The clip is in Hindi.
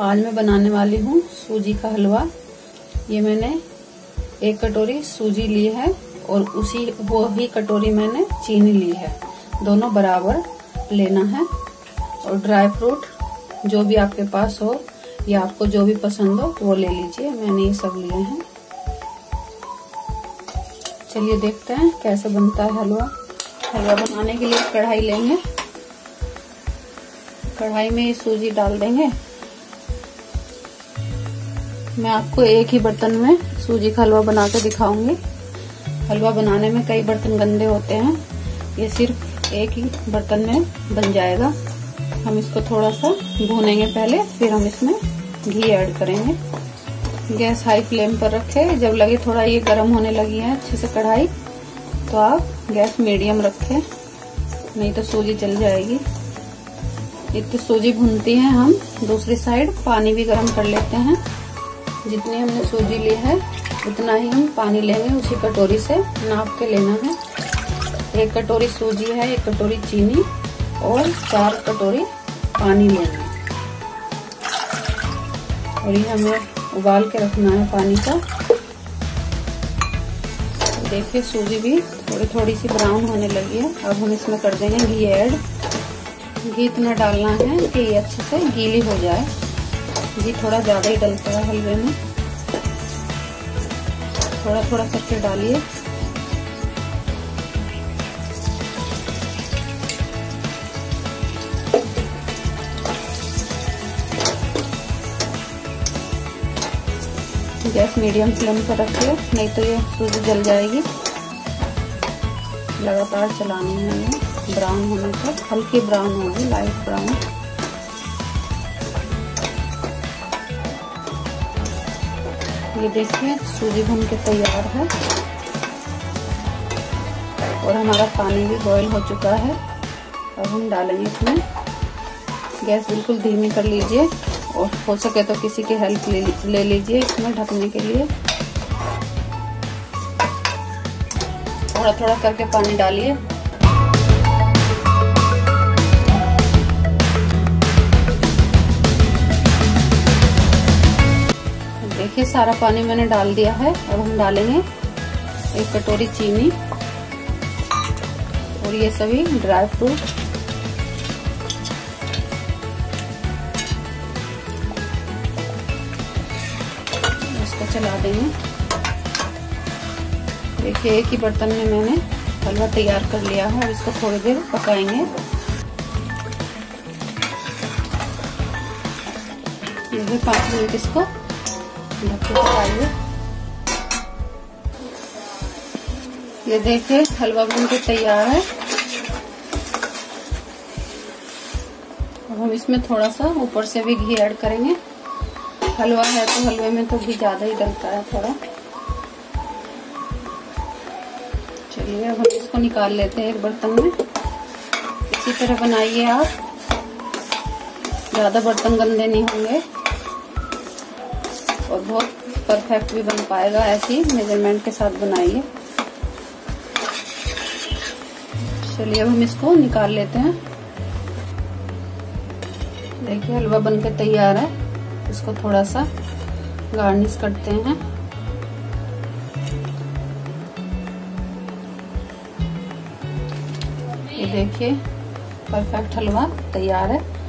आज मैं बनाने वाली हूँ, सूजी का हलवा। ये मैंने एक कटोरी सूजी ली है और उसी वो ही कटोरी मैंने चीनी ली है। दोनों बराबर लेना है। और ड्राई फ्रूट, जो भी आपके पास हो या आपको जो भी पसंद हो, वो ले लीजिए। मैंने ये सब लिए हैं। चलिए देखते हैं कैसे बनता है हलवा। हलवा बनाने के लिए कढ़ाई लेंगे। कढ़ाई में सूजी डाल देंगे। मैं आपको एक ही बर्तन में सूजी का हलवा बना के दिखाऊँगी। हलवा बनाने में कई बर्तन गंदे होते हैं। ये सिर्फ़ एक ही बर्तन में बन जाएगा। हम इसको थोड़ा सा भूनेंगे पहले, फिर हम इसमें घी ऐड करेंगे। गैस हाई फ्लेम पर रखे। जब लगे थोड़ा ये गर्म होने लगी है अच्छे से कढ़ाई तो आप गैस मीडियम रखें, नहीं तो सूजी जल जाएगी। इतनी सूजी भूनती है हम, दूसरी साइड पानी भी गर्म कर लेते हैं। जितनी हमने सूजी ली है, उतना ही हम पानी लेंगे उसी कटोरी से नाप के लेना है। एक कटोरी सूजी है, एक कटोरी चीनी और चार कटोरी पानी है। और ये हमें उबाल के रखना है पानी का। देखिए, सूजी भी थोड़ी थोड़ी सी ब्राउन होने लगी है। अब हम इसमें कर देंगे घी ऐड। घी इतना डालना है कि ये अच्छे से गीली हो जाए। घी थोड़ा ज़्यादा ही डलता है हलवे में। थोड़ा थोड़ा करके डालिए। गैस मीडियम फ्लेम पर रखिए, नहीं तो ये सूजी जल जाएगी। लगातार चलानी है ये ब्राउन होने तक, हल्की ब्राउन होगी, लाइट ब्राउन। ये देखिए सूजी भून के तैयार है। और हमारा पानी भी बॉईल हो चुका है। अब हम डालेंगे इसमें। गैस बिल्कुल धीमी कर लीजिए और हो सके तो किसी की हेल्प ले, लीजिए इसमें ढकने के लिए। थोड़ा थोड़ा करके पानी डालिए। देखिए, सारा पानी मैंने डाल दिया है अब हम डालेंगे एक कटोरी चीनी और ये सभी ड्राई फ्रूट। इसको चला देंगे। देखिए, एक ही बर्तन में मैंने हलवा तैयार कर लिया है और इसको थोड़ी देर पकाएँगे। ये पाँच मिनट इसको ये देखिए, हलवा बन के तैयार है। अब हम इसमें थोड़ा सा ऊपर से भी घी ऐड करेंगे। हलवा है तो हलवे में तो घी ज़्यादा ही डलता है थोड़ा। चलिए, अब हम इसको निकाल लेते हैं एक बर्तन में। इसी तरह बनाइए आप। ज़्यादा बर्तन गंदे नहीं होंगे। और बहुत परफेक्ट भी बन पाएगा, ऐसी मेज़रमेंट के साथ बनाइए। चलिए अब हम इसको निकाल लेते हैं। देखिए, हलवा बनकर तैयार है। इसको थोड़ा सा गार्निश करते हैं। ये देखिए परफेक्ट हलवा तैयार है।